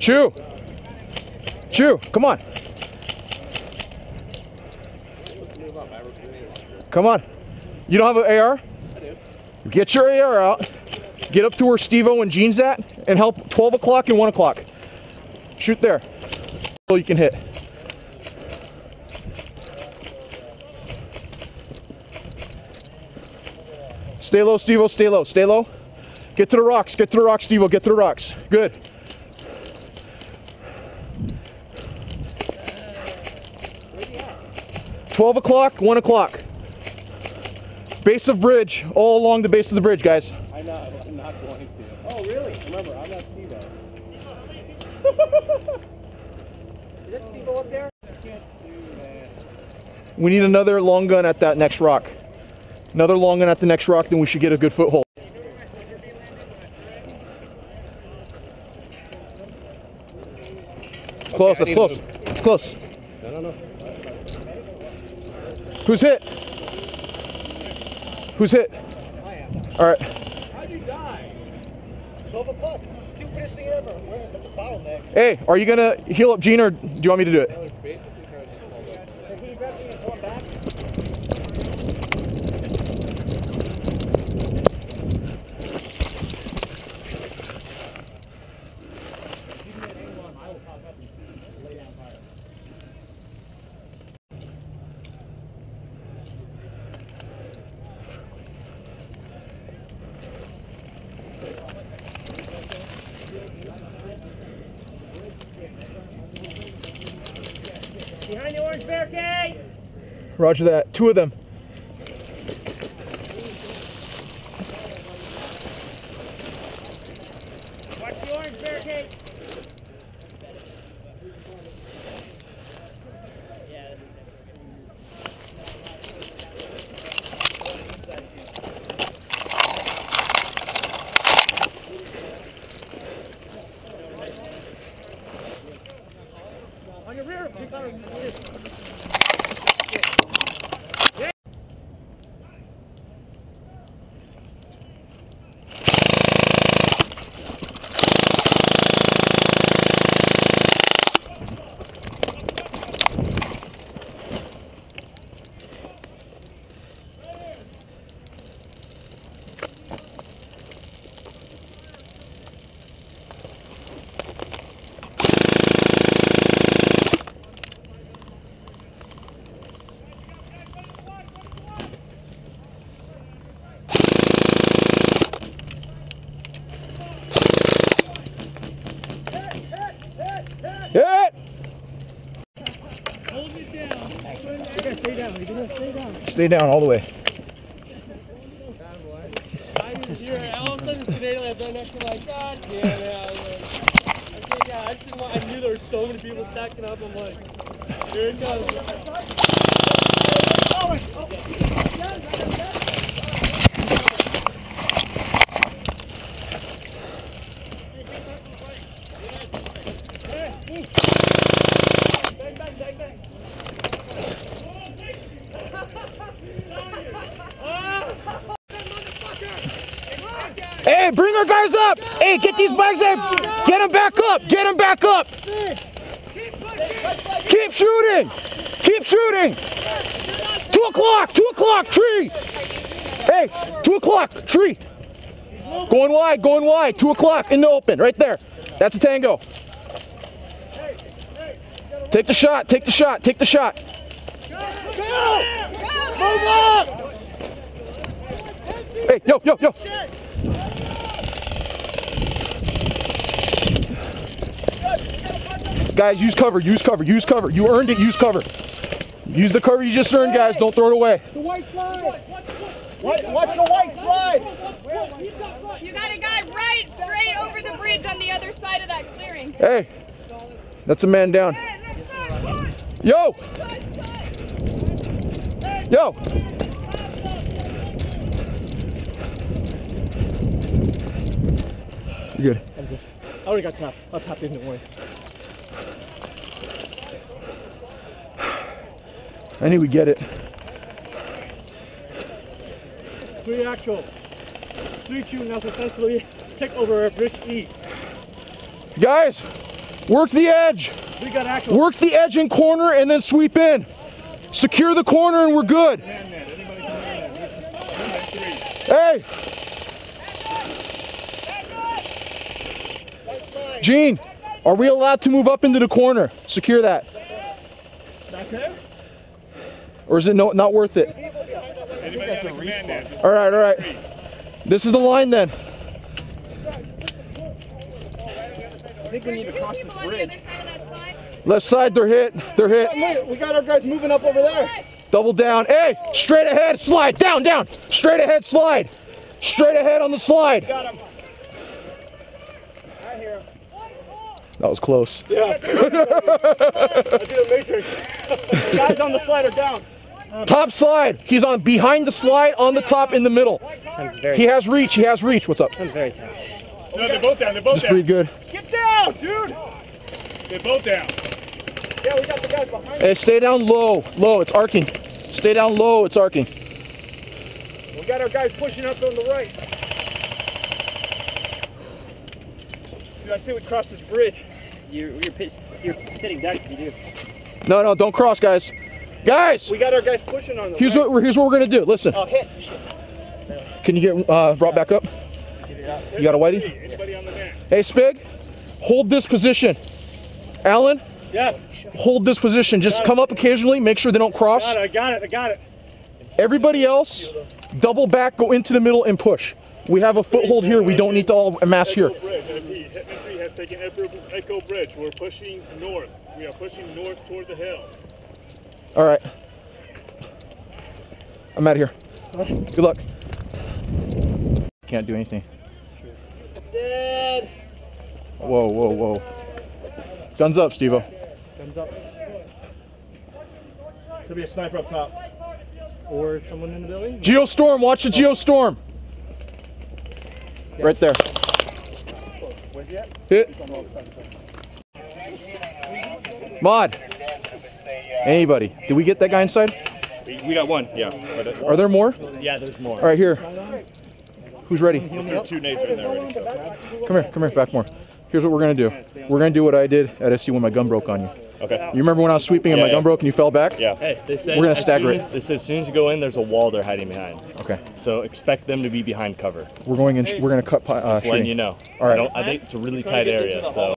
Chew. Chew. Come on. Come on. You don't have an AR? I do. Get your AR out. Get up to where Steve-O and Gene's at and help 12 o'clock and 1 o'clock. Shoot there. So you can hit. Stay low, Steve-O. Stay low. Stay low. Get to the rocks. Get to the rocks, Steve-O. Get to the rocks. Good. Twelve o'clock, one o'clock. Base of bridge, all along the base of the bridge, guys. I'm not, I'm not going to. Oh, really? Remember, I'm not Steve. Is that Steve up there? I can't do that. We need another long gun at that next rock. Another long gun at the next rock, then we should get a good foothold. It's close, I it's close. It's close. No, no, no. Who's hit? Who's hit? I am. All right. How'd you die? 12 o'clock. Stupidest thing ever. We're such a bottleneck. Hey, are you gonna heal up Gene or do you want me to do it? was basically trying to just hold up. Can you grab me and pull it back? Behind the orange barricade! Roger that. Two of them. Watch the orange barricade! On your rear, pick on your rear. Hit! Hold it down. You gotta stay down. You gotta stay down. Stay down all the way. I just hear it. All of a sudden, today, like, right next to like, God damn it. I was like, I said, yeah, I, just didn't want, I knew there were so many people stacking up. I'm like, here it goes. Bang, Hey, bring our guys up! Hey, get these bags in! Get them back up! Get them back up! Keep shooting! Keep shooting! Two o'clock! Two o'clock! Tree! Hey, two o'clock! Tree! Going wide, going wide. Two o'clock in the open, right there. That's a tango. Take the shot, take the shot, take the shot. Move up! Hey, yo, yo, yo. Guys, use cover, use cover, use cover. You earned it, use cover. Use the cover you just earned, guys. Don't throw it away. The white slide! Watch, watch the white slide! You got a guy right straight over the bridge on the other side of that clearing. Hey, that's a man down. Yo, yo. You good? I already got tapped. I'll tap in the way. I knew we'd get it. Three actual. Three two now successfully take over Bridge E. Guys, Work the edge. We got actual. Work the edge and corner and then sweep in. Secure the corner and we're good. Hey! Gene, are we allowed to move up into the corner? Secure that. Back there? Or is it no, not worth it? Anybody on the command net? All right, all right. This is the line then. I think we need to cross this People on the bridge. other side of that slide. Left side, they're hit. They're hit. We got our guys moving up over there. Double down. Hey, straight ahead, slide. Down, down. Straight ahead, slide. Straight ahead on the slide. Got him. I hear him. That was close. Yeah. I did a matrix. the guys on the slide are down. Top slide. He's on behind the slide, on the top, in the middle. He has reach. He has reach. What's up? I'm very tired. No, they're both down. They're both Just pretty good. Get down, dude. They're both down. Yeah, we got the guys behind. Hey, stay down low. Low. It's arcing. Stay down low. It's arcing. We got our guys pushing up on the right. Dude, I say we cross this bridge. You're, you're, pitch, you're sitting down if you do. No, no, don't cross, guys. Guys, We got our guys pushing on the here's right. what we're, here's what we're gonna do. Listen, Oh, hit. can you get uh, brought back up? You got a whitey? Anybody on the net? Hey, Spig, hold this position. Alan, Yes. hold this position. Just come up occasionally. Make sure they don't cross. I got it. I got it. Everybody else, double back, go into the middle, and push. We have a foothold here. We don't need to all amass here. Bridge, 3 has taken Echo, Echo Bridge. We're pushing north. We are pushing north toward the hill. All right. I'm out of here. Good luck. Can't do anything. Dead. Whoa, whoa, whoa. Guns up, Steve-O. Thumbs up. Could be a sniper up top. Or someone in the building. Geostorm, watch the Geostorm. Right there. Where's he at? Hit. Mod. Anybody? Did we get that guy inside? We, we got one, yeah. Are there more? yeah, there's more. All right, here. Who's ready? There's two nades in there already. So. Come here, come here, back more. Here's what we're gonna do. We're gonna do what I did at SC when my gun broke on you. Okay. You remember when I was sweeping and Yeah, my gun broke and you fell back? Yeah. Hey, they said We're gonna stagger soon it. as- They said as soon as you go in, there's a wall they're hiding behind. Okay. So expect them to be behind cover. We're going in. We're gonna cut. Uh, Just letting shooting. you know. All right. I, don't, I think it's a really tight area. So.